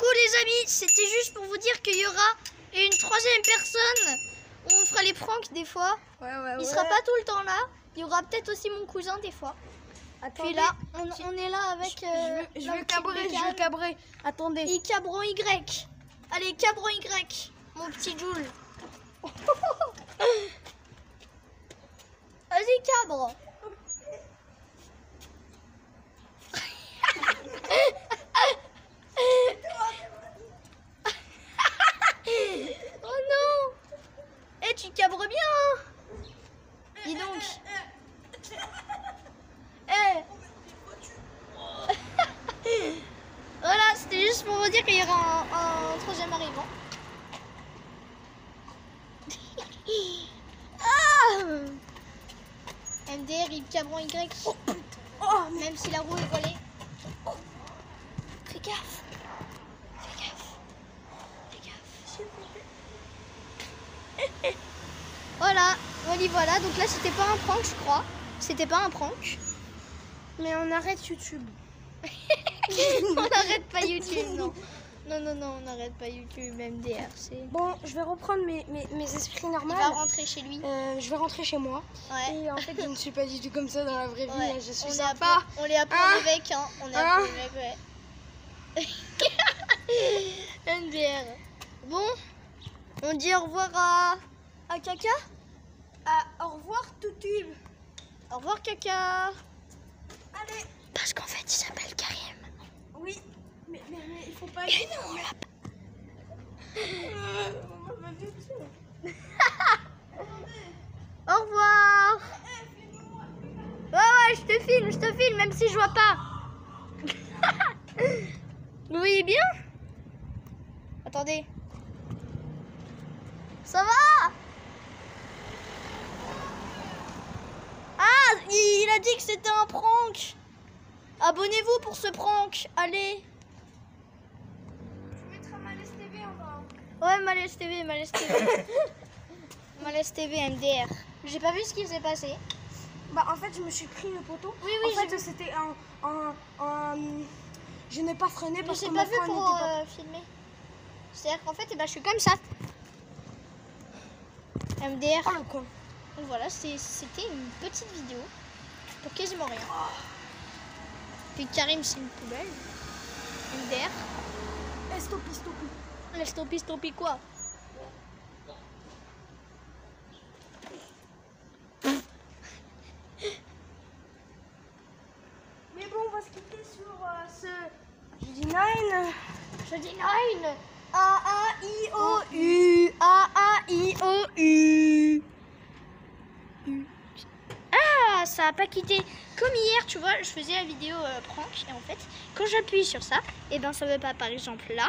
coup, les amis, c'était juste pour vous dire qu'il y aura une troisième personne. On fera les pranks des fois. Ouais, ouais, Il sera pas tout le temps là. Il y aura peut-être aussi mon cousin des fois. Puis là, on, on est là avec. je, euh, veux, je veux petit cabrer, je veux cabrer. Attendez. Et cabron Y. Allez, cabron Y. Mon petit Joule. Vas-y, cabre. oh non Eh, tu cabres bien hein Dis donc Eh Voilà, c'était juste pour vous dire qu'il y aura un, un troisième arrivant. ah MDR, il cabron Y. Oh, Même si la roue est volée. Fais gaffe. Fais gaffe. Fais gaffe. Voilà, voilà, voilà. Donc là, c'était pas un prank, je crois. C'était pas un prank. mais on arrête YouTube. on n'arrête pas YouTube, non. Non, non, non, on n'arrête pas YouTube, MDR. C'est... Bon, je vais reprendre mes, mes, mes esprits Il va normaux. rentrer chez lui. Euh, je vais rentrer chez moi. Ouais. Et en fait, je ne suis pas du tout comme ça dans la vraie vie. Ouais, Je suis on est sympa. peu, on est un peu Hein évêque, hein. On est un Hein peu évêque, ouais. MDR. Bon, on dit au revoir à, à Caca. Ah, au revoir, Toutube. Au revoir Caca. Allez. Parce qu'en fait, il s'appelle Karim. Oui. Mais, mais, mais il faut pas. Et nous, on l'a pas. Au revoir. Ouais, ouais, je te filme, je te filme, même si je vois pas. Vous voyez bien Attendez. Ça va? Ah, il a dit que c'était un prank. Abonnez-vous pour ce prank. Allez. Tu mettras Malaise TV en bas. Ouais, Malaise TV, Malaise TV. Malaise TV, MDR. J'ai pas vu ce qui s'est passé. Bah, en fait, je me suis pris le poteau. Oui, oui, En fait, c'était un, un, un- Je n'ai pas freiné parce j'ai que pas mon vu frein pour n'était pas. euh, filmer. C'est-à-dire qu'en fait, eh ben, je suis comme ça. MDR. Oh le con. Donc voilà, c'était une petite vidéo pour quasiment rien. Puis Karim, c'est une poubelle. MDR. Eh, stopi, stopi. Tomber, tomber quoi? Mais bon, on va se quitter sur euh, ce. Je dis 9. Je dis nine. A A I O U A A I O U. U. Ah, ça a pas quitté. Comme hier, tu vois, je faisais la vidéo euh, prank et en fait, quand j'appuie sur ça, et ben ça veut pas par exemple là.